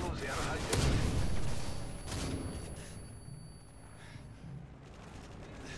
Motorserie hat